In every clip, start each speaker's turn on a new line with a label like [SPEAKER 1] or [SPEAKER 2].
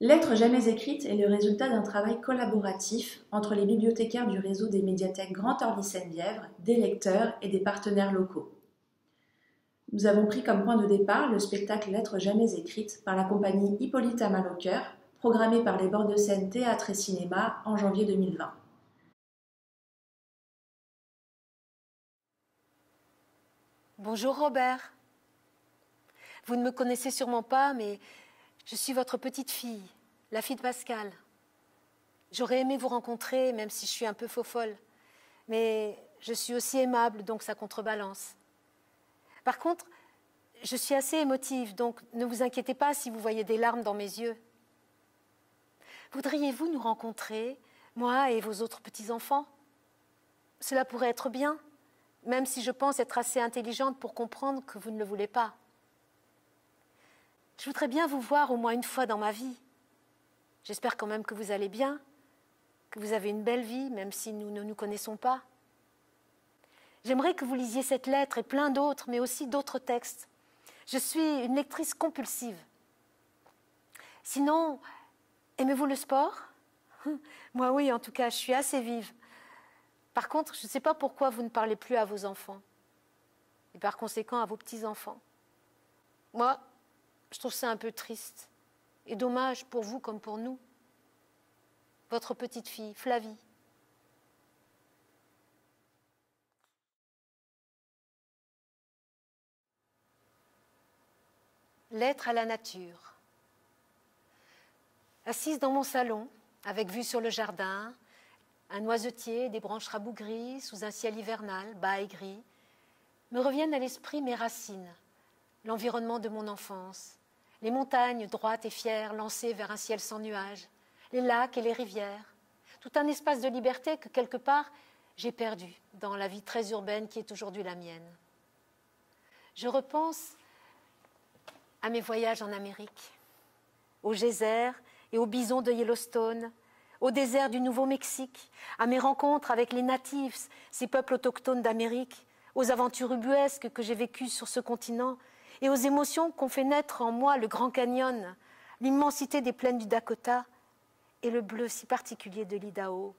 [SPEAKER 1] Lettres jamais écrites est le résultat d'un travail collaboratif entre les bibliothécaires du réseau des médiathèques Grand Orly Seine-Bièvre, des lecteurs et des partenaires locaux. Nous avons pris comme point de départ le spectacle Lettres jamais écrites par la compagnie Hippolyte Amalocker, programmé par les bords de Seine Théâtre et Cinéma en janvier 2020.
[SPEAKER 2] Bonjour Robert. Vous ne me connaissez sûrement pas, mais je suis votre petite fille, la fille de Pascal. J'aurais aimé vous rencontrer, même si je suis un peu faux folle. Mais je suis aussi aimable, donc ça contrebalance. Par contre, je suis assez émotive, donc ne vous inquiétez pas si vous voyez des larmes dans mes yeux. Voudriez-vous nous rencontrer, moi et vos autres petits-enfants? Cela pourrait être bien, même si je pense être assez intelligente pour comprendre que vous ne le voulez pas. Je voudrais bien vous voir au moins une fois dans ma vie. J'espère quand même que vous allez bien, que vous avez une belle vie, même si nous ne nous connaissons pas. J'aimerais que vous lisiez cette lettre et plein d'autres, mais aussi d'autres textes. Je suis une lectrice compulsive. Sinon, aimez-vous le sport? Moi oui, en tout cas, je suis assez vive. Par contre, je ne sais pas pourquoi vous ne parlez plus à vos enfants, et par conséquent à vos petits-enfants. Moi, je trouve ça un peu triste et dommage pour vous comme pour nous. Votre petite fille, Flavie. Lettre à la nature. Assise dans mon salon, avec vue sur le jardin, un noisetier, des branches rabougries, sous un ciel hivernal, bas et gris, me reviennent à l'esprit mes racines, l'environnement de mon enfance, les montagnes droites et fières lancées vers un ciel sans nuages, les lacs et les rivières, tout un espace de liberté que quelque part j'ai perdu dans la vie très urbaine qui est aujourd'hui la mienne. Je repense à mes voyages en Amérique, aux geysers et aux bisons de Yellowstone, au désert du Nouveau-Mexique, à mes rencontres avec les natifs, ces peuples autochtones d'Amérique, aux aventures ubuesques que j'ai vécues sur ce continent et aux émotions qu'ont fait naître en moi le Grand Canyon, l'immensité des plaines du Dakota et le bleu si particulier de l'Idaho.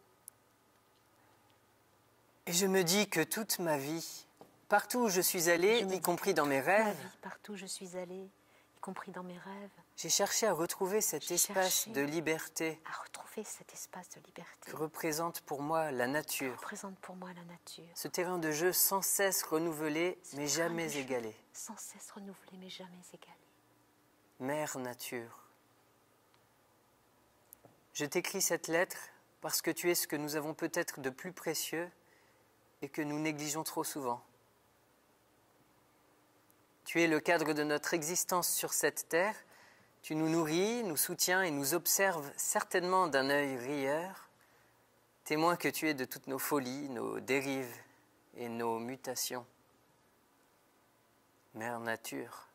[SPEAKER 3] Et je me dis que toute ma vie, partout où je suis allée, y compris dans mes rêves,
[SPEAKER 2] partout où je suis allée, y compris dans mes rêves,
[SPEAKER 3] j'ai cherché à retrouver cet espace de liberté.
[SPEAKER 2] À retrouver cet espace de liberté.
[SPEAKER 3] Que représente pour moi la nature.
[SPEAKER 2] représente pour moi la nature.
[SPEAKER 3] Ce terrain de jeu sans cesse renouvelé, mais jamais égalé.
[SPEAKER 2] Sans cesse renouvelé, mais jamais égalé.
[SPEAKER 3] Mère nature. Je t'écris cette lettre parce que tu es ce que nous avons peut-être de plus précieux et que nous négligeons trop souvent. Tu es le cadre de notre existence sur cette terre tu nous nourris, nous soutiens et nous observes certainement d'un œil rieur, témoin que tu es de toutes nos folies, nos dérives et nos mutations. Mère nature,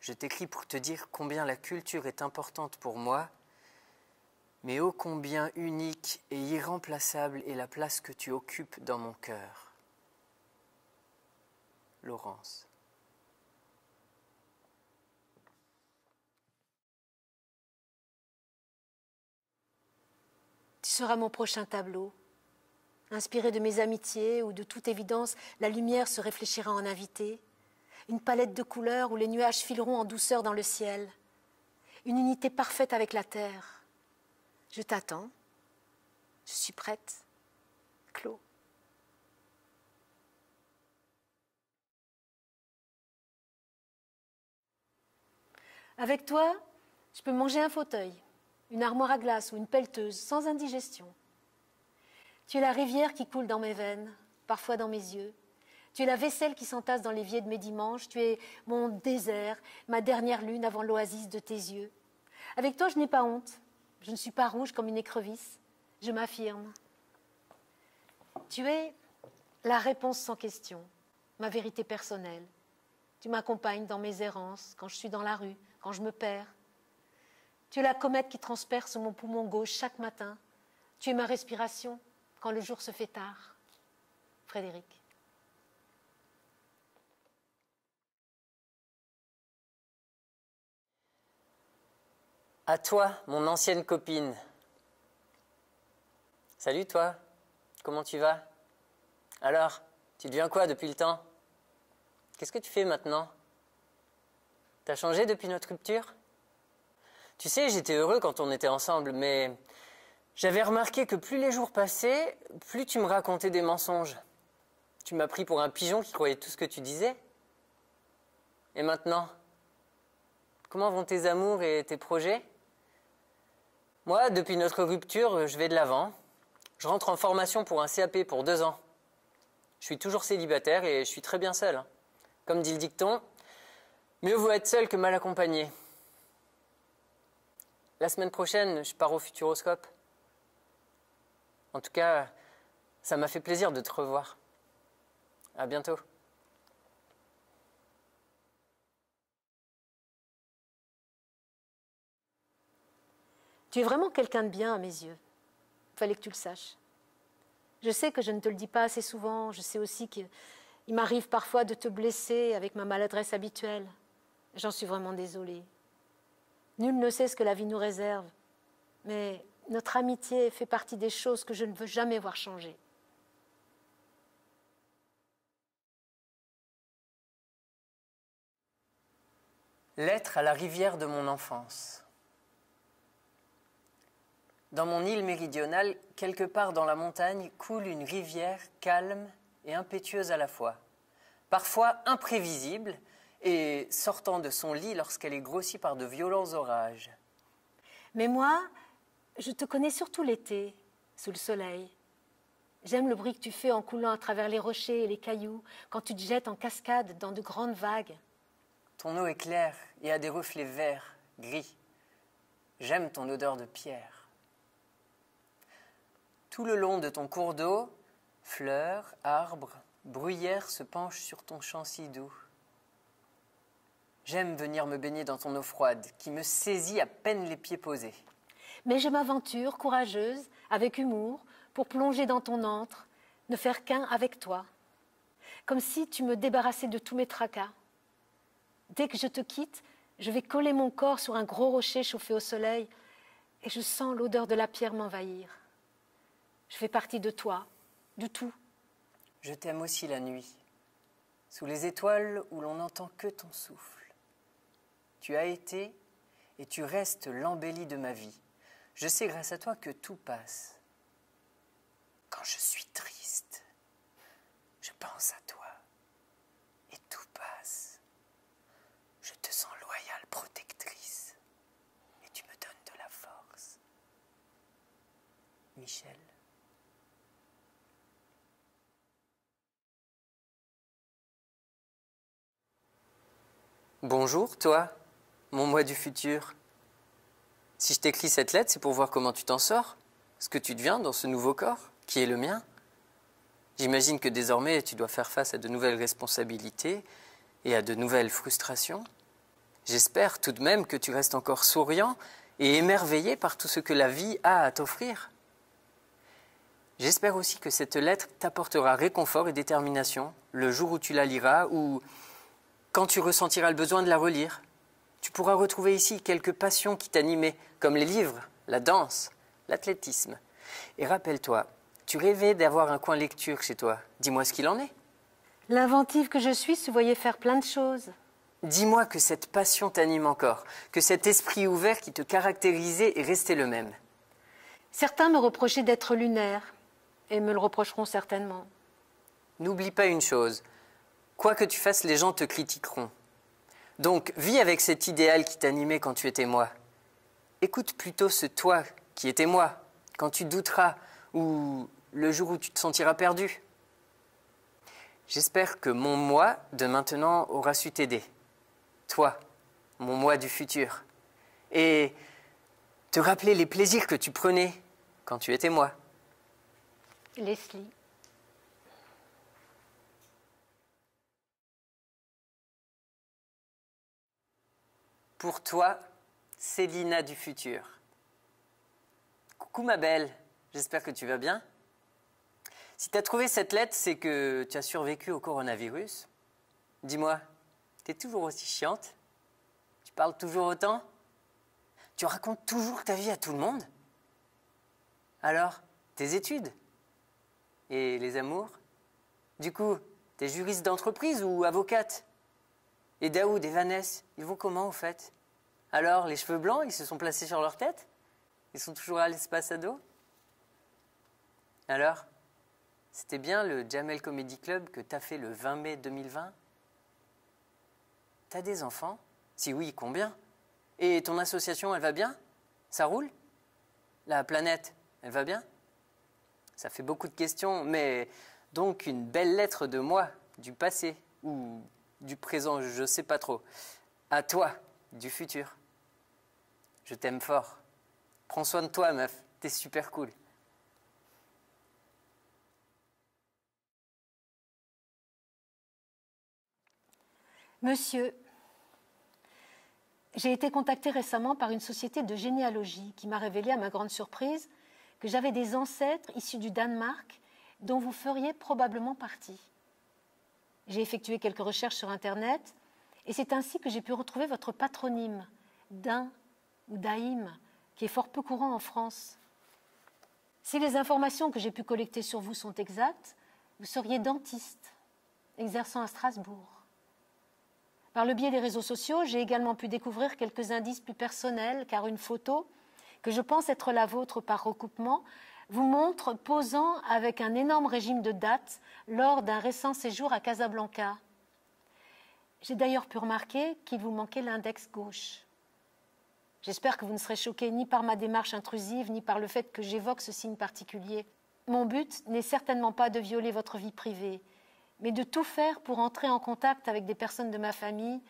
[SPEAKER 3] je t'écris pour te dire combien la culture est importante pour moi, mais ô combien unique et irremplaçable est la place que tu occupes dans mon cœur. Laurence.
[SPEAKER 2] Sera mon prochain tableau. Inspiré de mes amitiés où de toute évidence la lumière se réfléchira en invité, une palette de couleurs où les nuages fileront en douceur dans le ciel, une unité parfaite avec la terre. Je t'attends, je suis prête. Clos. Avec toi, je peux manger un fauteuil une armoire à glace ou une pelleteuse, sans indigestion. Tu es la rivière qui coule dans mes veines, parfois dans mes yeux. Tu es la vaisselle qui s'entasse dans l'évier de mes dimanches. Tu es mon désert, ma dernière lune avant l'oasis de tes yeux. Avec toi, je n'ai pas honte. Je ne suis pas rouge comme une écrevisse. Je m'affirme. Tu es la réponse sans question, ma vérité personnelle. Tu m'accompagnes dans mes errances, quand je suis dans la rue, quand je me perds, tu es la comète qui transperce mon poumon gauche chaque matin. Tu es ma respiration quand le jour se fait tard. Frédéric.
[SPEAKER 3] À toi, mon ancienne copine. Salut toi, comment tu vas? Alors, tu deviens quoi depuis le temps? Qu'est-ce que tu fais maintenant? T'as changé depuis notre rupture? Tu sais, j'étais heureux quand on était ensemble, mais j'avais remarqué que plus les jours passaient, plus tu me racontais des mensonges. Tu m'as pris pour un pigeon qui croyait tout ce que tu disais. Et maintenant Comment vont tes amours et tes projets? Moi, depuis notre rupture, je vais de l'avant. Je rentre en formation pour un CAP pour deux ans. Je suis toujours célibataire et je suis très bien seul. Hein. Comme dit le dicton, mieux vaut être seul que mal accompagné. La semaine prochaine, je pars au Futuroscope. En tout cas, ça m'a fait plaisir de te revoir. À bientôt.
[SPEAKER 2] Tu es vraiment quelqu'un de bien à mes yeux. Fallait que tu le saches. Je sais que je ne te le dis pas assez souvent. Je sais aussi qu'il m'arrive parfois de te blesser avec ma maladresse habituelle. J'en suis vraiment désolée. Nul ne sait ce que la vie nous réserve. Mais notre amitié fait partie des choses que je ne veux jamais voir changer.
[SPEAKER 3] Lettre à la rivière de mon enfance. Dans mon île méridionale, quelque part dans la montagne, coule une rivière calme et impétueuse à la fois, parfois imprévisible et sortant de son lit lorsqu'elle est grossie par de violents orages.
[SPEAKER 2] Mais moi, je te connais surtout l'été, sous le soleil. J'aime le bruit que tu fais en coulant à travers les rochers et les cailloux, quand tu te jettes en cascade dans de grandes vagues.
[SPEAKER 3] Ton eau est claire et a des reflets verts, gris. J'aime ton odeur de pierre. Tout le long de ton cours d'eau, fleurs, arbres, bruyères se penchent sur ton champ si doux. J'aime venir me baigner dans ton eau froide, qui me saisit à peine les pieds posés.
[SPEAKER 2] Mais je m'aventure, courageuse, avec humour, pour plonger dans ton antre, ne faire qu'un avec toi, comme si tu me débarrassais de tous mes tracas. Dès que je te quitte, je vais coller mon corps sur un gros rocher chauffé au soleil, et je sens l'odeur de la pierre m'envahir. Je fais partie de toi, de tout.
[SPEAKER 3] Je t'aime aussi la nuit, sous les étoiles où l'on n'entend que ton souffle. Tu as été et tu restes l'embellie de ma vie. Je sais grâce à toi que tout passe. Quand je suis triste, je pense à toi et tout passe. Je te sens loyale, protectrice et tu me donnes de la force. Michel. Bonjour, toi, mon moi du futur. Si je t'écris cette lettre, c'est pour voir comment tu t'en sors, ce que tu deviens dans ce nouveau corps, qui est le mien. J'imagine que désormais tu dois faire face à de nouvelles responsabilités et à de nouvelles frustrations. J'espère tout de même que tu restes encore souriant et émerveillé par tout ce que la vie a à t'offrir. J'espère aussi que cette lettre t'apportera réconfort et détermination le jour où tu la liras ou quand tu ressentiras le besoin de la relire, tu pourras retrouver ici quelques passions qui t'animaient, comme les livres, la danse, l'athlétisme. Et rappelle-toi, tu rêvais d'avoir un coin lecture chez toi. Dis-moi ce qu'il en est.
[SPEAKER 2] L'inventive que je suis se voyait faire plein de choses.
[SPEAKER 3] Dis-moi que cette passion t'anime encore, que cet esprit ouvert qui te caractérisait est resté le même.
[SPEAKER 2] Certains me reprochaient d'être lunaire, et me le reprocheront certainement.
[SPEAKER 3] N'oublie pas une chose, Quoi que tu fasses, les gens te critiqueront. Donc, vis avec cet idéal qui t'animait quand tu étais moi. Écoute plutôt ce toi qui était moi, quand tu douteras, ou le jour où tu te sentiras perdu. J'espère que mon moi de maintenant aura su t'aider. Toi, mon moi du futur. Et te rappeler les plaisirs que tu prenais quand tu étais moi.
[SPEAKER 2] Leslie.
[SPEAKER 3] Pour toi, Célina du futur. Coucou ma belle, j'espère que tu vas bien. Si tu as trouvé cette lettre, c'est que tu as survécu au coronavirus. Dis-moi, tu es toujours aussi chiante? Tu parles toujours autant? Tu racontes toujours ta vie à tout le monde? Alors, tes études? Et les amours? Du coup, t'es juriste d'entreprise ou avocate? Et Daoud et Vanessa, ils vont comment au fait? Alors, les cheveux blancs, ils se sont placés sur leur tête? Ils sont toujours à l'espace ado? Alors, c'était bien le Jamel Comedy Club que t'as fait le 20 mai 2020 T'as des enfants? Si oui, combien? Et ton association, elle va bien? Ça roule? La planète, elle va bien? Ça fait beaucoup de questions, mais donc une belle lettre de moi, du passé, ou du présent, je sais pas trop, à toi, du futur. Je t'aime fort. Prends soin de toi, meuf, t'es super cool.
[SPEAKER 2] Monsieur, j'ai été contactée récemment par une société de généalogie qui m'a révélé à ma grande surprise que j'avais des ancêtres issus du Danemark dont vous feriez probablement partie. J'ai effectué quelques recherches sur Internet et c'est ainsi que j'ai pu retrouver votre patronyme, Dain ou Daïm, qui est fort peu courant en France. Si les informations que j'ai pu collecter sur vous sont exactes, vous seriez dentiste, exerçant à Strasbourg. Par le biais des réseaux sociaux, j'ai également pu découvrir quelques indices plus personnels, car une photo, que je pense être la vôtre par recoupement, vous montre posant avec un énorme régime de dates lors d'un récent séjour à Casablanca. J'ai d'ailleurs pu remarquer qu'il vous manquait l'index gauche. J'espère que vous ne serez choqué ni par ma démarche intrusive, ni par le fait que j'évoque ce signe particulier. Mon but n'est certainement pas de violer votre vie privée, mais de tout faire pour entrer en contact avec des personnes de ma famille,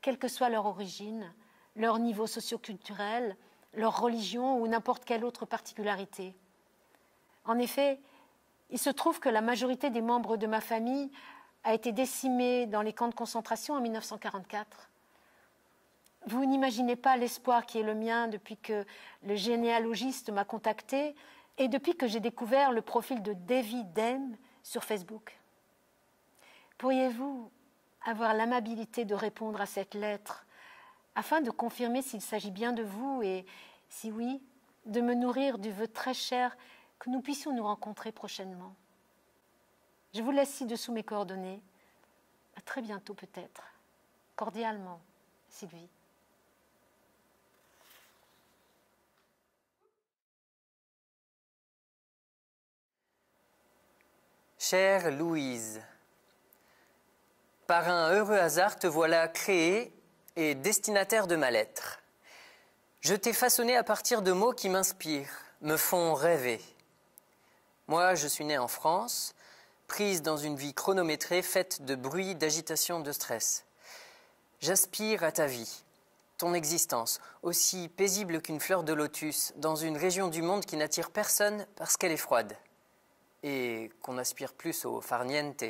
[SPEAKER 2] quelle que soit leur origine, leur niveau socioculturel, leur religion ou n'importe quelle autre particularité. En effet, il se trouve que la majorité des membres de ma famille a été décimée dans les camps de concentration en 1944. Vous n'imaginez pas l'espoir qui est le mien depuis que le généalogiste m'a contacté et depuis que j'ai découvert le profil de Davy Dem sur Facebook. Pourriez-vous avoir l'amabilité de répondre à cette lettre afin de confirmer s'il s'agit bien de vous et, si oui, de me nourrir du vœu très cher que nous puissions nous rencontrer prochainement. Je vous laisse ci-dessous mes coordonnées. À très bientôt peut-être. Cordialement, Sylvie.
[SPEAKER 3] Chère Louise, par un heureux hasard, te voilà créé et destinataire de ma lettre. Je t'ai façonné à partir de mots qui m'inspirent, me font rêver. Moi, je suis née en France, prise dans une vie chronométrée faite de bruit, d'agitation, de stress. J'aspire à ta vie, ton existence, aussi paisible qu'une fleur de lotus, dans une région du monde qui n'attire personne parce qu'elle est froide, et qu'on aspire plus au farniente,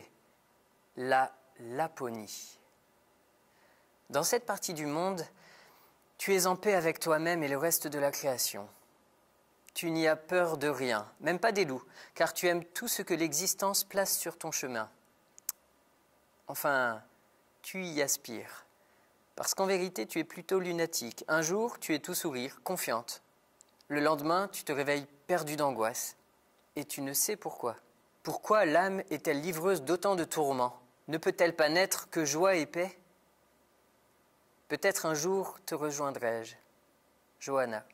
[SPEAKER 3] la Laponie. Dans cette partie du monde, tu es en paix avec toi-même et le reste de la création. Tu n'y as peur de rien, même pas des loups, car tu aimes tout ce que l'existence place sur ton chemin. Enfin, tu y aspires. Parce qu'en vérité, tu es plutôt lunatique. Un jour, tu es tout sourire, confiante. Le lendemain, tu te réveilles perdu d'angoisse. Et tu ne sais pourquoi. Pourquoi l'âme est-elle livreuse d'autant de tourments? Ne peut-elle pas naître que joie et paix? Peut-être un jour te rejoindrai-je. Johanna.